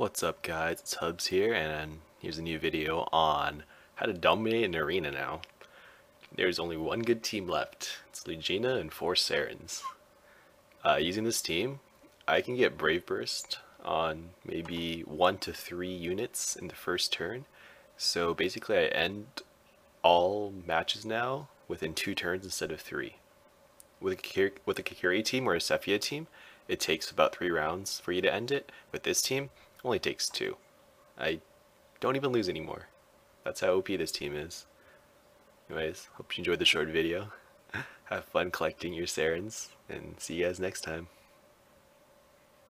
What's up guys, it's Hubs here and here's a new video on how to dominate an arena now. There's only one good team left, it's Legina and four Serins. Uh, using this team, I can get Brave Burst on maybe one to three units in the first turn. So basically I end all matches now within two turns instead of three. With a, with a Kikiri team or a Sephia team, it takes about three rounds for you to end it. With this team, only takes two. I don't even lose anymore. That's how OP this team is. Anyways, hope you enjoyed the short video. Have fun collecting your Serins, and see you guys next time.